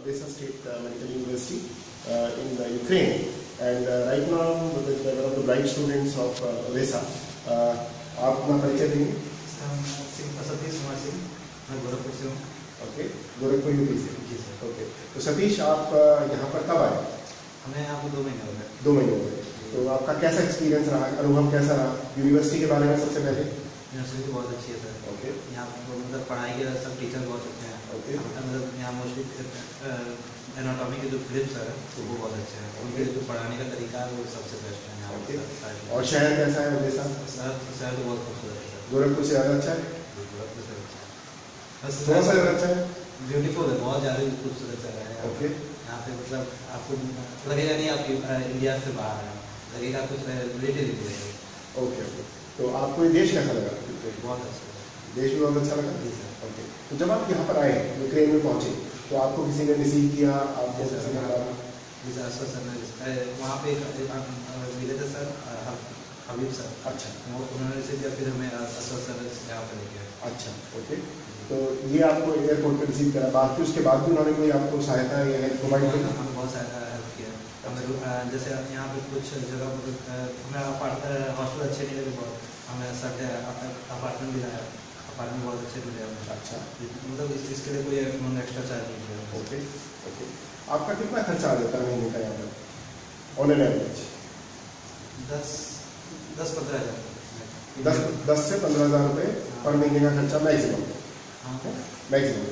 Odessa State uh, Medical University uh, in uh, Ukraine. And uh, right now, with one of the bright students of uh, Odessa, आप अपना परिचय देंगे। सतीश कुमार सिंह मैं गोरखपुर से हूँ। Okay Gorakhpur UP से। जी सर ओके तो सतीश आप यहाँ पर कब आए? हमें यहाँ पर दो महीने हो गए। दो महीने हो गए। तो आपका कैसा एक्सपीरियंस रहा? अनुभव कैसा रहा? यूनिवर्सिटी के बारे में सबसे पहले। यूनिवर्सिटी बहुत अच्छी है सर। ओके यहाँ पर मतलब पढ़ाई के सब टीचर बहुत अच्छे हैं। ओके मतलब यहाँ मोस्टली एनाटॉमी के जो फ़िल्म है तो वो बहुत अच्छे हैं। उनके जो पढ़ाने का तरीका है वो सबसे बेस्ट है यहाँ ओके और शहर कैसा है ओडेसा शहर शहर तो बहुत खूबसूरत है सर। गोरखपुर से ज़्यादा अच्छा है? गोरखपुर से अच्छा है। थोड़ा सा ज़्यादा अच्छा है। ब्यूटीफुल है बहुत ज़्यादा खूबसूरत जगह है ओके यहाँ पे मतलब आपको लगेगा नहीं आप इंडिया से बाहर हैं। लगेगा कुछ रिलेटेड ओके ओके तो आपको ये देश कैसा लगा बहुत अच्छा। देश भी बहुत अच्छा लगा। जी सर ओके। तो जब आप यहाँ पर आए यूक्रेन में पहुँचे तो आपको किसी ने रिसीव किया? आपको जी सर। किसी ने डिजास्टर सर वहाँ पे मिले थे सर हबीब सर। अच्छा। वो उन्होंने रिसीव किया फिर हमें सर यहाँ पर लेके अच्छा ओके। तो ये आपको एयरपोर्ट पर रिसीव करा। बाकी उसके बाद भी उन्होंने कोई आपको सहायता या हेल्प प्रोवाइड की हमें बहुत सहायता हेल्प किया। हमें अ, जैसे यहाँ पे कुछ जगह हमें अपार्ट हॉस्टल अच्छे नहीं लगे बहुत अपार्टमेंट भी लाया अपार्टमेंट बहुत अच्छे मिले हमें अच्छा। मतलब इस, इसके लिए कोई उन्होंने एक्स्ट्रा चार्ज नहीं किया। Okay okay. आपका कितना खर्चा आ जाता है महीने का यहाँ पर ऑन एन एवरेज दस दस पंद्रह हज़ार। दस दस से पंद्रह हज़ार रुपये पर महीने का खर्चा मैक्सिमम हाँ। मैक्सिमम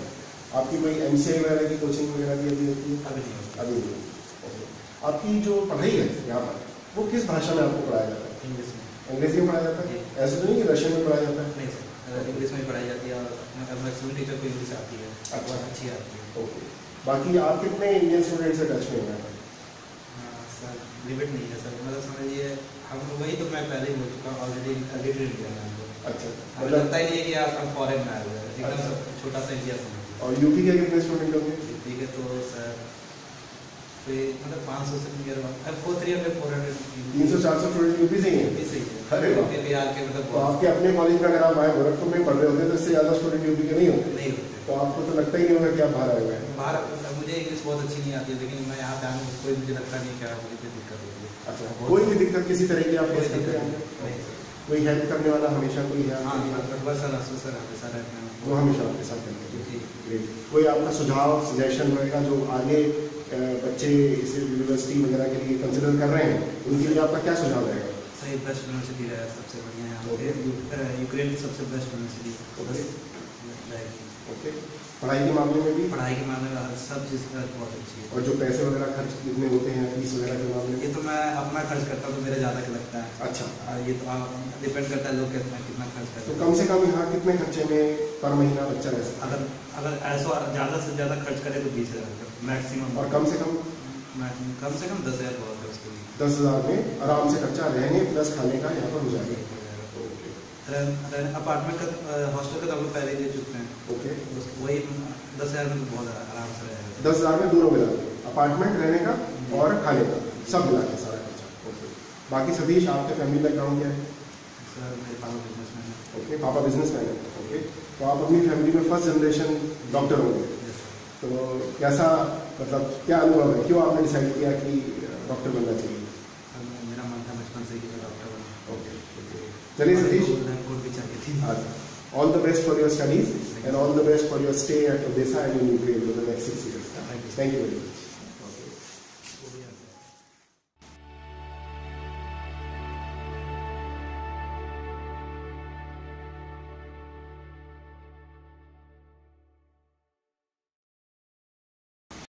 आपकी कोई एम सी वगैरह की कोचिंग वगैरह भी अभी होती है? अभी नहीं अभी नहीं ओके। आपकी जो पढ़ाई है यहाँ पर वो किस भाषा में आपको पढ़ाया जाता है? इंग्लिश में। अंग्रेज़ी में पढ़ाया जाता है? ऐसा तो नहीं कि रशियन में पढ़ाया जाता है? नहीं सर इंग्लिश में पढ़ाई जाती है और टीचर को इंग्लिश आती है अच्छा। अच्छी आती है। ओके। बाकी आप कितने इंडियन स्टूडेंट से टच में हैं? हाँ, सर लिमिट नहीं है सर। मतलब समझिए हम वही तो मैं पहले ही बोल चुका ऑलरेडी लिमिटेड इंडिया में अच्छा मतलब लगता ही नहीं है कि आप हम फॉरेन में आए हुए हैं। एकदम अच्छा। छोटा सा इंडिया समझिए। और यूपी के कितने स्टूडेंट होंगे? ठीक है तो सर तो मतलब पाँच सौ से near four three hundred four hundred तीन सौ चार सौ स्टूडेंट यूपी से ही है। अरे बिहार के मतलब तो आपके अपने कॉलेज में अगर आप आए गोरखपुर में पढ़ रहे होते तो इससे ज़्यादा स्टूडेंट यूपी के नहीं होते। नहीं होते। तो आपको तो लगता ही नहीं होगा कि आप बाहर आए हुए हैं। बाहर मुझे इंग्लिश बहुत अच्छी नहीं आती है लेकिन मैं यहाँ पे आने कोई मुझे लगता नहीं क्या मुझे दिक्कत होती है। अच्छा कोई भी दिक्कत किसी तरह की आप कोई फेस करते हैं। कोई हेल्प करने वाला हमेशा कोई है? हाँ लिए? अकबर सर सर हमेशा रहते हैं। वो हमेशा आपके साथ रहते हैं। कोई आपका सुझाव सजेशन वगैरह जो आगे बच्चे इस यूनिवर्सिटी वगैरह के लिए कंसिडर कर रहे हैं उनके लिए आपका क्या सुझाव रहेगा सही बेस्ट यूनिवर्सिटी रहा सबसे बढ़िया अ, यूक्रेन सबसे बेस्ट यूनिवर्सिटी। रहेगी ओके पढ़ाई के मामले में भी? पढ़ाई के मामले में सब चीज़ का बहुत अच्छी है। और जो पैसे वगैरह खर्च कितने होते हैं फ़ीस वगैरह के मामले ये तो मैं अपना खर्च करता हूँ तो मेरा ज़्यादा लगता है। अच्छा। और ये तो डिपेंड करता है लोग कितना कितना खर्च करते तो कम से कम यहाँ कितने खर्चे में पर महीना बच्चा रह सकता अगर अगर ऐसा ज़्यादा से ज़्यादा खर्च करे तो बीस हज़ार मैक्सिमम और कम से कम? कम से कम दस हज़ार बहुत है उसके लिए। दस हज़ार में आराम से खर्चा रहने प्लस खाने का यहाँ पर हो जाएगा। अपार्टमेंट का हॉस्टल का तो हम लोग पहले ही दे चुके हैं ओके उस- वही दस हज़ार में तो बहुत आराम से रहेगा दस हज़ार में दोनों मिला अपार्टमेंट रहने का और खाने का सब मिला के सारा खर्चा। ओके बाकी सतीश आपके फैमिली बैकग्राउंड क्या है? सर मेरे पापा बिजनेसमैन है। ओके पापा बिज़नेस मैन है। ओके तो आप अपनी फैमिली में फ़र्स्ट जनरेशन डॉक्टर होंगे। तो कैसा मतलब क्या अनुभव है? क्यों आपने डिसाइड किया कि डॉक्टर बनना चाहिए? मेरा मन था बचपन से कि डॉक्टर बनूं। ओके चलिए सतीश। कोर्ट भी चाहिए थी। all the and all the best for your stay at Odessa and in Ukraine for the next six years. Thank you very much.